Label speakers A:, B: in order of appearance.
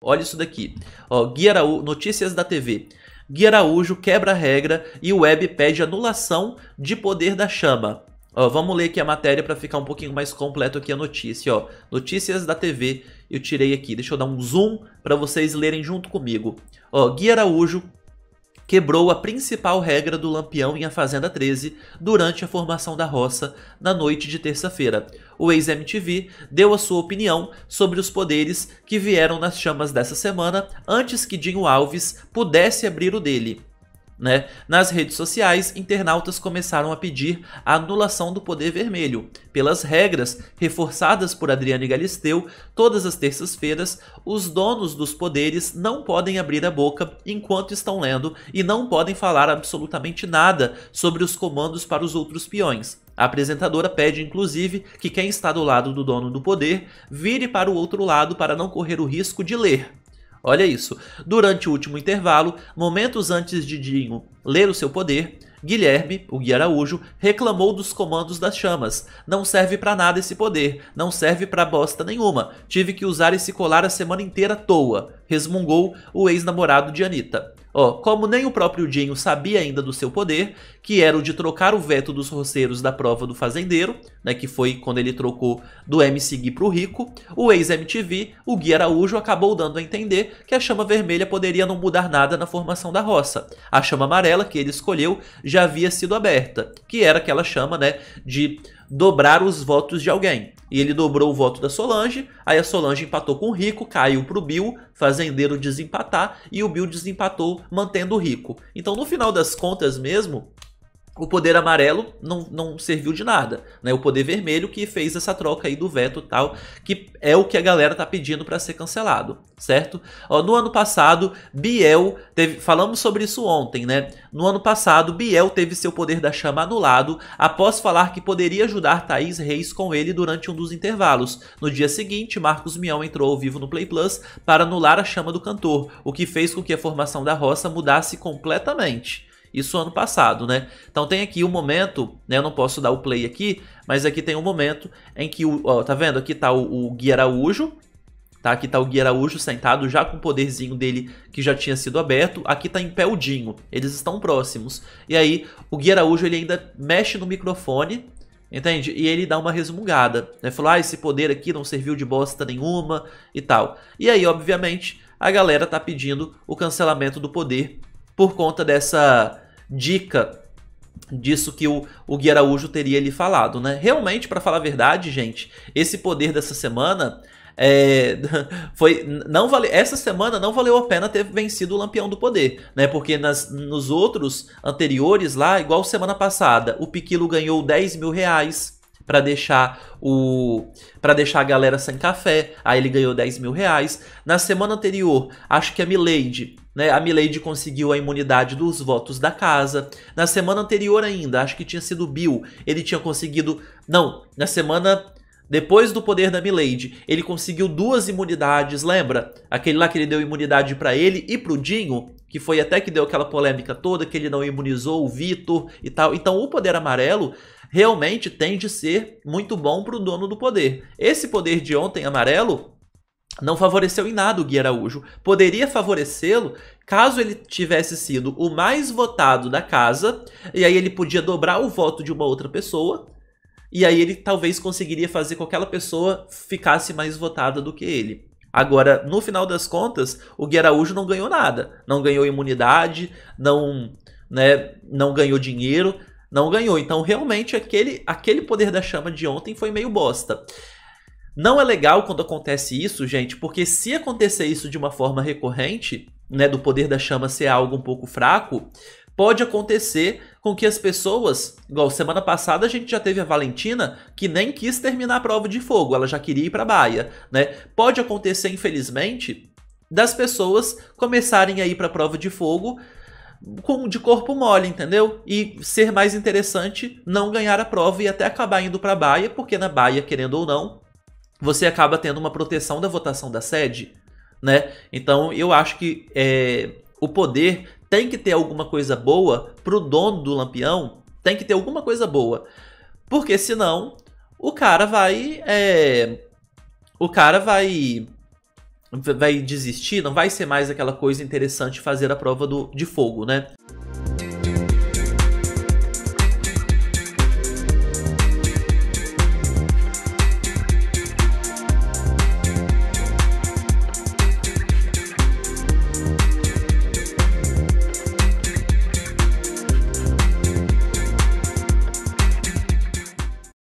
A: Olha isso daqui. Ó, Gui Araújo, notícias da TV. Gui Araújo quebra a regra e o Web pede anulação de poder da chama. Ó, vamos ler aqui a matéria para ficar um pouquinho mais completo aqui a notícia. Ó. Notícias da TV, eu tirei aqui. Deixa eu dar um zoom para vocês lerem junto comigo. Ó, Gui Araújo quebrou a principal regra do Lampião em A Fazenda 13 durante a formação da roça na noite de terça-feira. O ex-MTV deu a sua opinião sobre os poderes que vieram nas chamas dessa semana antes que Dinho Alves pudesse abrir o dele. Né? Nas redes sociais, internautas começaram a pedir a anulação do poder vermelho. Pelas regras reforçadas por Adriane Galisteu, todas as terças-feiras, os donos dos poderes não podem abrir a boca enquanto estão lendo e não podem falar absolutamente nada sobre os comandos para os outros peões. A apresentadora pede, inclusive, que quem está do lado do dono do poder vire para o outro lado para não correr o risco de ler. Olha isso. Durante o último intervalo, momentos antes de Dinho ler o seu poder, Guilherme, o Gui Araújo, reclamou dos comandos das chamas. Não serve para nada esse poder, não serve para bosta nenhuma. Tive que usar esse colar a semana inteira à toa, resmungou o ex-namorado de Anitta. Ó, como nem o próprio Dinho sabia ainda do seu poder, que era o de trocar o veto dos roceiros da prova do fazendeiro, né, que foi quando ele trocou do MC Gui pro Rico, o ex-MTV, o Gui Araújo, acabou dando a entender que a chama vermelha poderia não mudar nada na formação da roça. A chama amarela que ele escolheu já havia sido aberta, que era aquela chama, né, de dobrar os votos de alguém. E ele dobrou o voto da Solange, aí a Solange empatou com o Rico, caiu pro Bill, fazendeiro desempatar, e o Bill desempatou mantendo o Rico. Então, no final das contas mesmo, o poder amarelo não, não serviu de nada, né? O poder vermelho que fez essa troca aí do veto tal, que é o que a galera tá pedindo para ser cancelado, certo? Ó, no ano passado, Biel teve, falamos sobre isso ontem, né? No ano passado, Biel teve seu poder da chama anulado após falar que poderia ajudar Thaís Reis com ele durante um dos intervalos. No dia seguinte, Marcos Mião entrou ao vivo no Play Plus para anular a chama do cantor, o que fez com que a formação da roça mudasse completamente. Isso ano passado, né? Então tem aqui o um momento, né? Eu não posso dar o play aqui, mas aqui tem um momento em que o, ó, tá vendo? Aqui tá o, o Gui Araújo, tá? Aqui tá o Gui Araújo sentado já com o poderzinho dele que já tinha sido aberto. Aqui tá em pé o Dinho, eles estão próximos. E aí o Gui Araújo ele ainda mexe no microfone, Entende? E ele dá uma resmungada. Né? Falou, ah, esse poder aqui não serviu de bosta nenhuma e tal. E aí, obviamente, a galera tá pedindo o cancelamento do poder por conta dessa dica disso que o, o Gui Araújo teria lhe falado, né? Realmente, para falar a verdade, gente, esse poder dessa semana é, foi não vale, essa semana não valeu a pena ter vencido o Lampião do Poder, né? Porque nas, nos outros anteriores lá, igual semana passada, o Piquilo ganhou 10 mil reais para deixar o para deixar a galera sem café. Aí ele ganhou 10 mil reais. Na semana anterior, acho que a Milady, né? A Milady conseguiu a imunidade dos votos da casa. Na semana anterior ainda, acho que tinha sido o Bill. Ele tinha conseguido. Não, na semana depois do poder da Milady, ele conseguiu duas imunidades, lembra? Aquele lá que ele deu imunidade para ele e pro Dinho, que foi até que deu aquela polêmica toda, que ele não imunizou o Vitor e tal. Então o poder amarelo realmente tem de ser muito bom para o dono do poder. Esse poder de ontem amarelo não favoreceu em nada o Gui Araújo. Poderia favorecê-lo caso ele tivesse sido o mais votado da casa, e aí ele podia dobrar o voto de uma outra pessoa, e aí ele talvez conseguiria fazer com que aquela pessoa ficasse mais votada do que ele. Agora, no final das contas, o Gui Araújo não ganhou nada. Não ganhou imunidade, não, né, não ganhou dinheiro, não ganhou. Então, realmente, aquele, aquele poder da chama de ontem foi meio bosta. Não é legal quando acontece isso, gente, porque se acontecer isso de uma forma recorrente, né, do poder da chama ser algo um pouco fraco, pode acontecer com que as pessoas, igual semana passada a gente já teve a Valentina que nem quis terminar a prova de fogo, ela já queria ir para baia, né? Pode acontecer, infelizmente, das pessoas começarem a ir para a prova de fogo com, de corpo mole, entendeu? E ser mais interessante não ganhar a prova e até acabar indo para a baia, porque na baia, querendo ou não, você acaba tendo uma proteção da votação da sede, né? Então eu acho que é, o poder tem que ter alguma coisa boa pro dono do lampião, tem que ter alguma coisa boa, porque senão o cara vai, é, o cara vai vai desistir, não vai ser mais aquela coisa interessante fazer a prova do, de fogo, né?